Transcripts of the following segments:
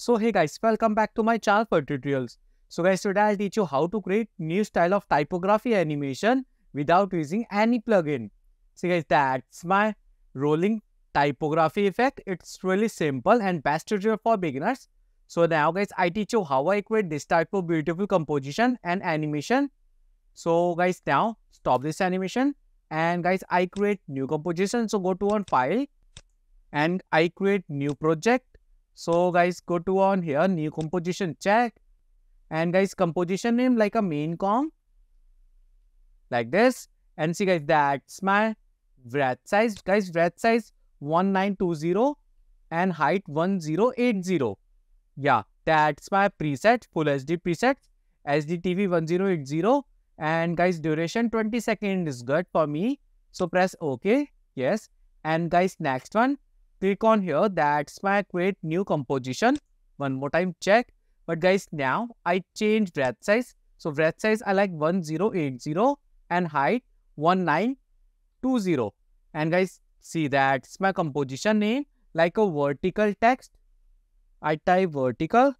So hey guys, welcome back to my channel Fattu tutorials. So guys, today I'll teach you how to create new style of typography animation without using any plugin. See guys, that's my rolling typography effect. It's really simple and best tutorial for beginners. So now guys, I teach you how I create this type of beautiful composition and animation. So guys, now stop this animation and guys, I create new composition. So go to one file and I create new project. So guys, go to on here, new composition check and guys, composition name like a main com like this and see guys, that's my breadth size. Guys, breadth size 1920 and height 1080. Yeah, that's my preset, full HD preset, HDTV 1080 and guys duration 20 second is good for me. So press OK, yes. And guys next one, click on here, that's my create new composition. One more time check. But guys now I change breadth size. So breadth size I like 1080 and height 1920. And guys see that's my composition name like a vertical text. I type vertical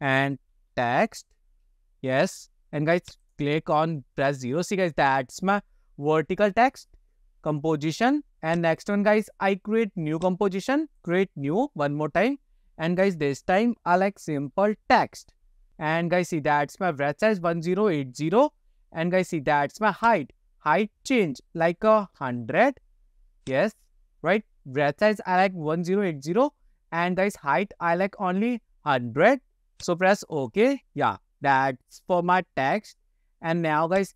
and text. Yes. And guys, click on press 0. See guys, that's my vertical text composition. And next one guys, I create new composition. Create new one more time. And guys, this time I like simple text. And guys, see that's my breadth size 1080. And guys, see that's my height. Height change like a hundred. Yes, right? Breadth size I like 1080 and guys height I like only 100 so press ok yeah that's for my text and now guys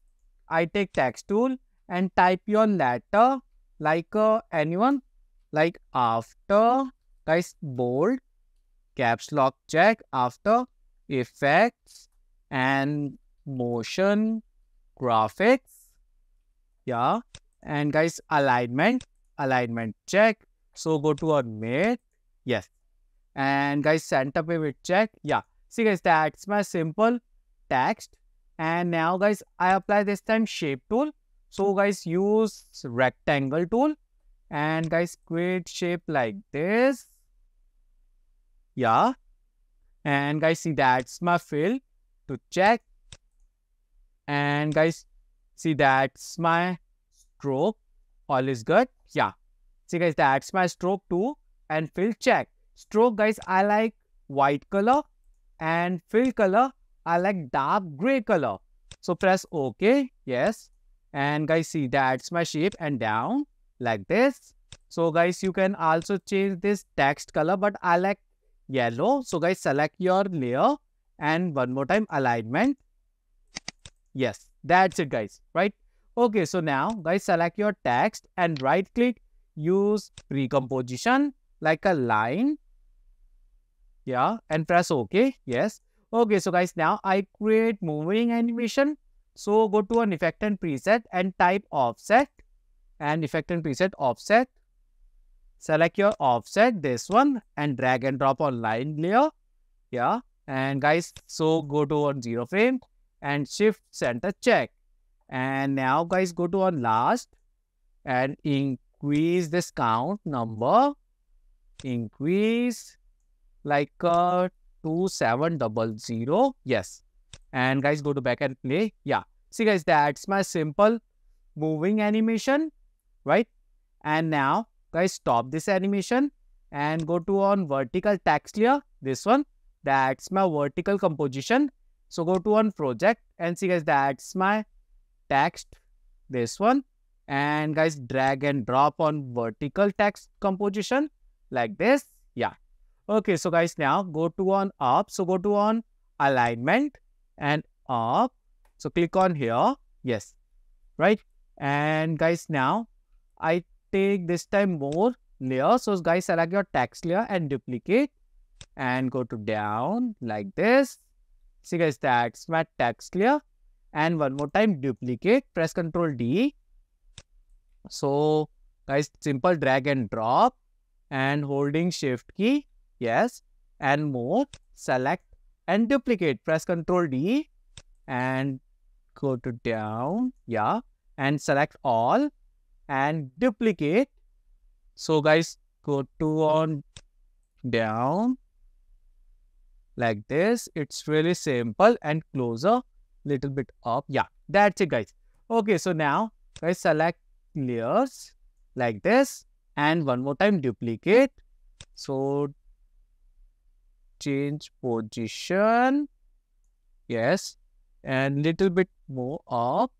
I take text tool and type your letter like uh, anyone like after guys bold caps lock check after effects and motion graphics yeah and guys alignment alignment check so go to our mate Yes. And guys, center pivot check. Yeah. See guys, that's my simple text. And now guys, I apply this time shape tool. So guys, use rectangle tool. And guys, create shape like this. Yeah. And guys, see that's my fill to check. And guys, see that's my stroke. All is good. Yeah. See guys, that's my stroke too and fill check. Stroke guys, I like white color and fill color, I like dark gray color. So press OK, yes. And guys, see that's my shape and down like this. So guys, you can also change this text color, but I like yellow. So guys, select your layer and one more time alignment. Yes, that's it guys, right? Okay, so now guys, select your text and right click, use recomposition like a line. Yeah, and press OK. Yes. Okay, so guys, now I create moving animation. So go to an effect and preset and type offset and effect and preset offset. Select your offset, this one, and drag and drop on line layer. Yeah, and guys, so go to on zero frame and shift center check. And now guys, go to on last and increase this count number increase like uh, 2700 yes and guys go to back and play. Yeah. See guys that's my simple moving animation right? And now guys stop this animation and go to on vertical text layer this one. That's my vertical composition. So go to on project and see guys that's my text this one. And guys drag and drop on vertical text composition like this. Yeah. Okay, so guys, now go to on up. So go to on alignment and up. So click on here. Yes. Right. And guys, now I take this time more layer. So guys, select your text layer and duplicate and go to down like this. See guys, that's my text layer. And one more time, duplicate, press Ctrl D. So guys, simple drag and drop and holding shift key yes and more select and duplicate press ctrl d and go to down yeah and select all and duplicate so guys go to on down like this. It's really simple and closer, little bit up. Yeah, that's it guys. Okay, so now guys select layers like this and one more time duplicate. So change position. Yes, and little bit more up.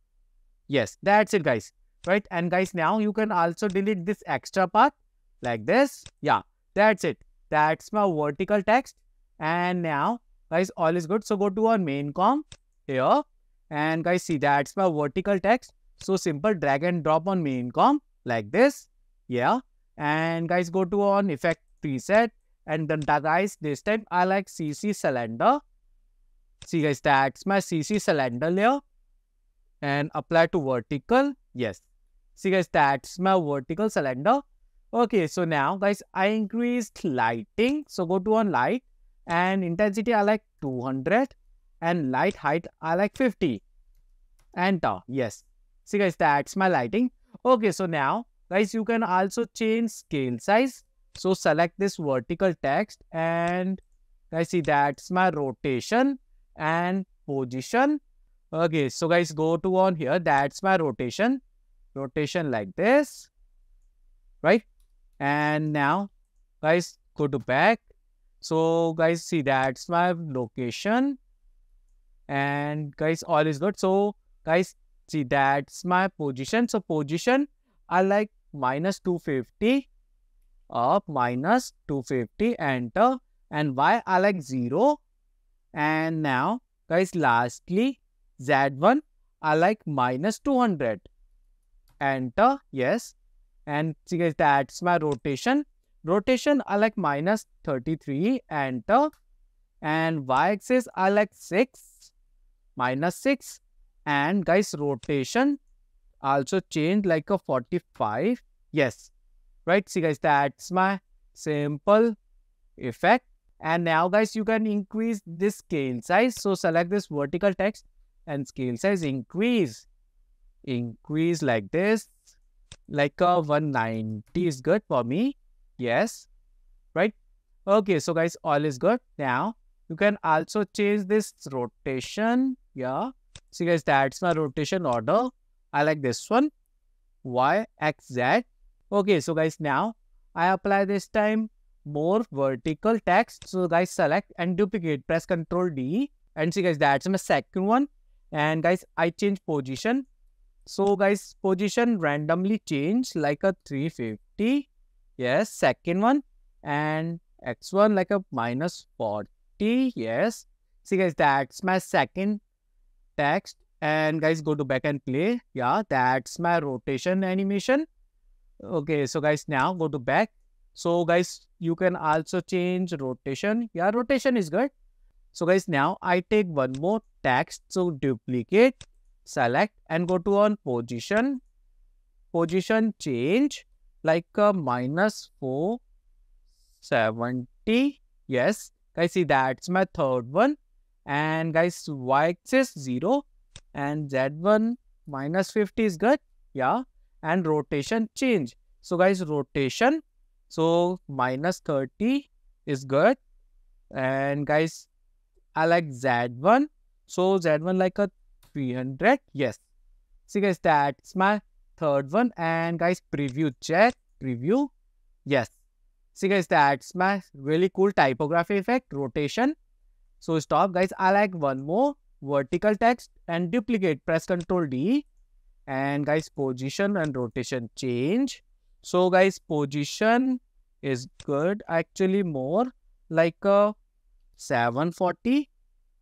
Yes, that's it guys. Right, and guys now you can also delete this extra part like this. Yeah, that's it. That's my vertical text and now, guys, all is good. So go to our main com here. And guys, see that's my vertical text. So simple drag and drop on main com like this. Yeah. And guys, go to on effect preset. And then guys, this time I like CC cylinder. See guys, that's my CC cylinder layer. And apply to vertical. Yes. See guys, that's my vertical cylinder. Okay, so now guys, I increased lighting. So go to on light and intensity I like 200 and light height I like 50. Enter. Yes. See guys, that's my lighting. Okay, so now guys, you can also change scale size. So select this vertical text and guys see that's my rotation and position. Okay, so guys go to on here. That's my rotation. Rotation like this. Right? And now guys go to back so guys, see that's my location. And guys, all is good. So guys, see that's my position. So position, I like minus 250 up minus 250 enter and y I like 0 and now guys lastly z1 I like minus 200 enter yes and see guys that's my rotation Rotation I like minus 33, enter. And y-axis I like 6, minus 6. And guys, rotation also change like a 45. Yes, right? See guys, that's my simple effect. And now guys, you can increase this scale size. So select this vertical text and scale size increase. Increase like this. Like a 190 is good for me. Yes. Right? Okay, so guys, all is good. Now, you can also change this rotation. Yeah. See guys, that's my rotation order. I like this one. Y, X, Z. Okay, so guys, now I apply this time more vertical text. So guys, select and duplicate. Press Ctrl D. And see guys, that's my second one. And guys, I change position. So guys, position randomly change like a 350. Yes, second one. And x1 like a minus 40. Yes. See guys, that's my second text. And guys, go to back and play. Yeah, that's my rotation animation. Okay, so guys, now go to back. So guys, you can also change rotation. Yeah, rotation is good. So guys, now I take one more text. So duplicate, select and go to on position. Position change like a minus 470. Yes, guys, see that's my third one. And guys, y-axis 0 and z1 minus 50 is good. Yeah, and rotation change. So guys, rotation. So minus 30 is good. And guys, I like z1. So z1 like a 300. Yes. See guys, that's my third one and guys preview check preview yes see guys that's my really cool typography effect rotation so stop guys i like one more vertical text and duplicate press ctrl d and guys position and rotation change. So guys position is good. Actually more like a 740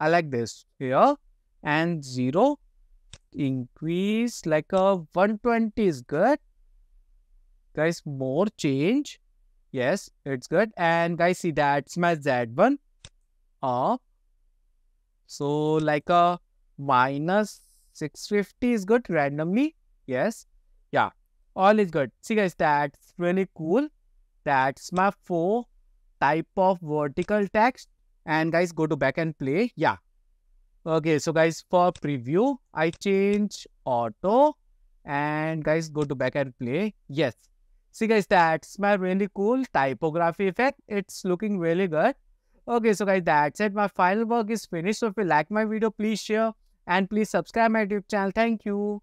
i like this here. And 0 increase like a 120 is good. Guys more change. Yes it's good. And guys see that's my z1 up. So like a minus 650 is good randomly yes yeah all is good see guys that's really cool that's my four type of vertical text and guys go to back and play yeah Okay, so guys, for preview, I change auto and guys, go to back and play. Yes. See guys, that's my really cool typography effect. It's looking really good. Okay, so guys, that's it. My final work is finished. So if you like my video, please share and please subscribe my YouTube channel. Thank you.